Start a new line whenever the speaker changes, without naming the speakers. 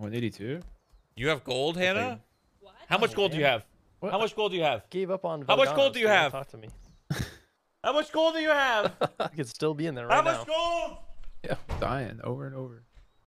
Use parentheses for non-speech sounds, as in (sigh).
182.
You have gold, Hannah? What? How much gold do you have?
What?
How much gold do you have?
Gave up on.
How much gold do you have?
Talk to me. (laughs)
How much gold do you have? (laughs)
I could still be in there right now.
How much
now.
gold?
Yeah, dying over and over.